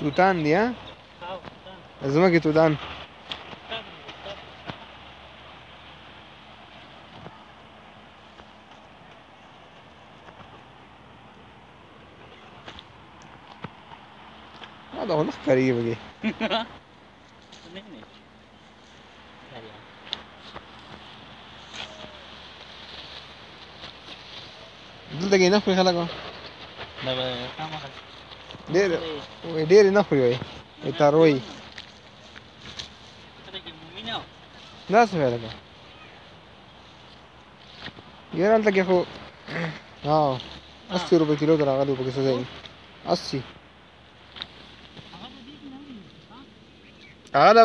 توتان دي ها زمکه توتان ما دا ونه ښکاري بګي دلته کې نه خو خلک دا به ډېر وای ډېر نه خوري وای وای تاروي دا څه ویل ده یاره هلته کې خو ها اسی روپۍ کیلو ته راغلی په کیسه ځای اسی هغه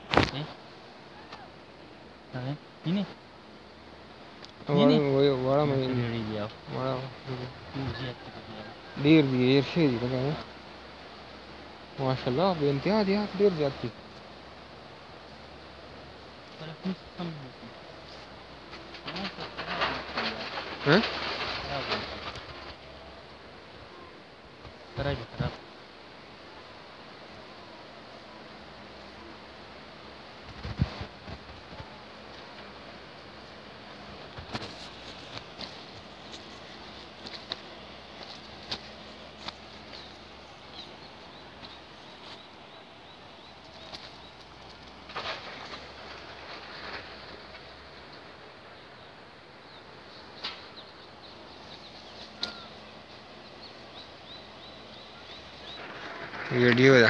Eh? Tangan. Ini. Ini. Woi, wala mai. Diri dia. Wala. دير دير شيء دي بقى ما شاء الله بانتهاء دي دير زيادتي ها؟ Video है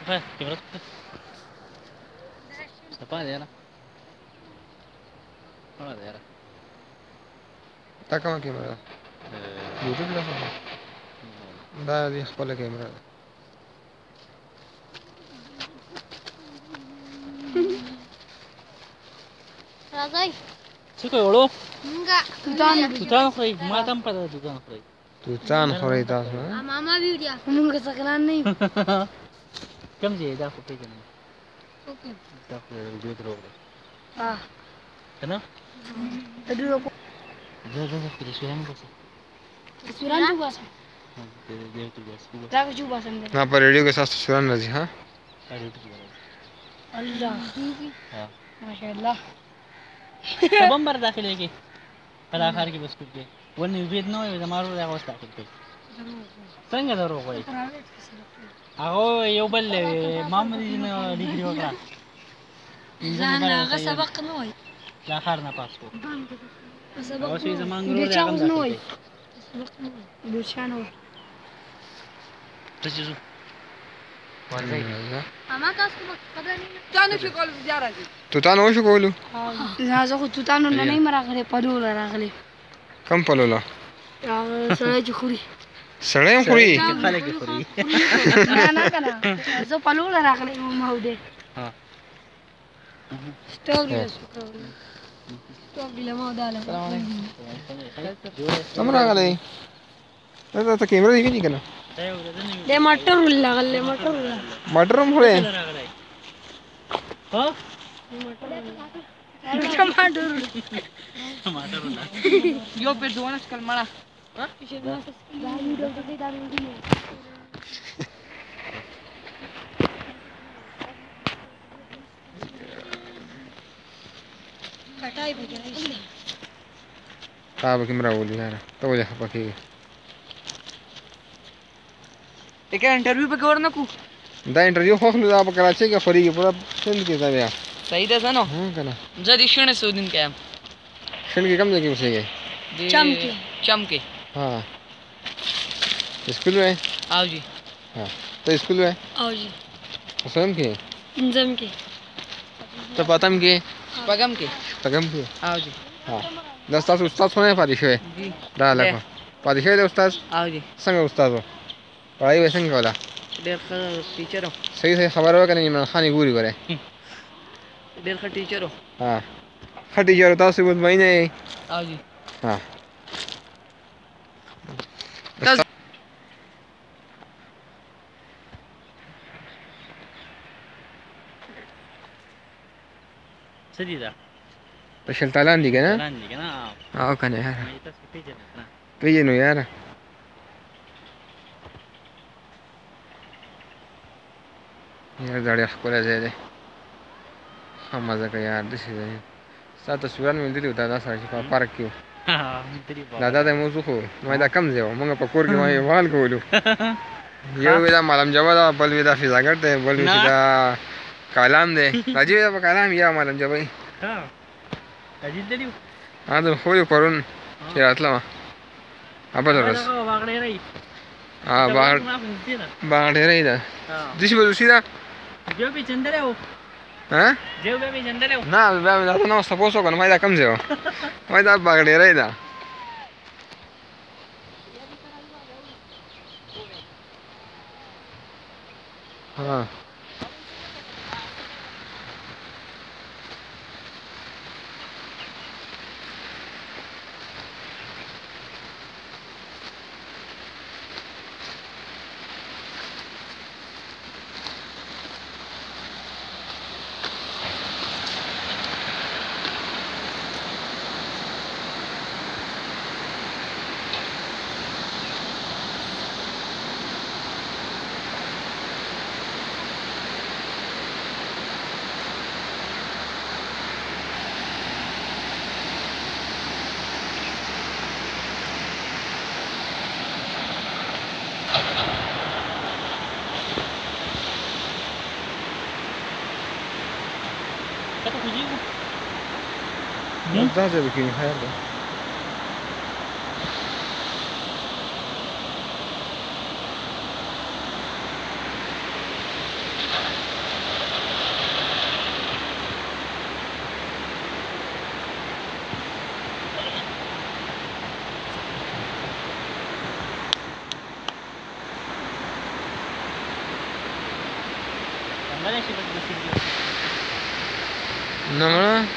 Apa? Gimana? Siapa ada ya? Mana ada ya? تا کومه کیمرا ده یوټیوب لا خو دا دی خپل کیمرا ده راځي څه کوي وړو څنګه توتان توتان خوري ما تم پته توتان خوري توتان خوري تاسو ماما ویډیا موږ څنګه نه کوم ځای دا خو پېژنم دا خو ویډیو دروغ دی که نه ځه ځه خو د سوران وباسه سوران وباسه نه په ریډیو کې تاسو سوران راځي ها الله ماشاءالله سبم بر داخله کې په آخر کې بسکوټ کې ونه وید نو زمارو دا اوس داخل کې څنګه دروغ وایي هغه یو بل مام دې نه ډیګري وکړه ځان هغه سبق نه وای لا خر نه پاس کو سبق اوس یې زمان غرو دې هغه نه وای سبق نه وای د چانه وای تاسو ورځي اما تاسو قدر نه تانه شو کول زیاره دي توتانه وشو کولو ها زه خو توتانه نه نه مرغله پلو راغله کم پلو لا سړی چې خوري سړی هم خوري خلک خوري نه نه کنه زه پلوړ راغلی وم او دې ها ستوري ستوري له ما داله تم راغلی دا ته کیمرې دی کنه دې مټر لغله مټر مټر هم خوري ها مټر ټماټر ټماټر یو په دوه نشکل مړه طابق مراولي انا interview पे cover ना को दा इंटरव्यू होखल दा कराची पूरा सिंध के दा सही सनो जदी कम चमके चमके हाँ स्कूल में आओ जी हाँ तो स्कूल में आओ जी असम के इंजम के तो पतम के पगम के पगम के आओ जी हाँ दस तो तास उस्ताद सुने पारिश हुए जी लगा पारिश हुए उस्ताद आओ जी संग उस्ताद हो पढ़ाई वैसे क्या बोला टीचर हो सही सही खबर हो करें इमरान खान गूरी करे डेढ़ हम्म। का टीचर हो हाँ टीचर होता है सुबह महीने आओ जी हाँ سدي ده په شلتالان دي کنه شلتالان دي کنه او کنه یاره پیژنو یاره یار دا ډېر ښکلی ځای دی ښه مزه کوي یار داسې ځای ستا تصویران مې لیدلي وو دا سره چې په پارک کې وو دا دا دی موضوع خو ما دا کم ځای وو موږ په کور کې ما یې وغل کولو یو وې دا معلم جواد بل وې دا فضاګر دی بل وې دا کلام دی راجیو دا په کلام یا معلم جبای ها راجیو دلیو ها د خو پرون چې راتلم ابل ورځ ها باغ باغ ډېرې ده دشي به وشي دا جو به چندره و ها جو به چندره و نه بیا دا نه تاسو کنه ما دا کم ځو ما دا باغ ډېرې ده ها Tá confundido? Não hum? que Zé Biquinho, reta. Mana sih bagi besi dia? Namorado?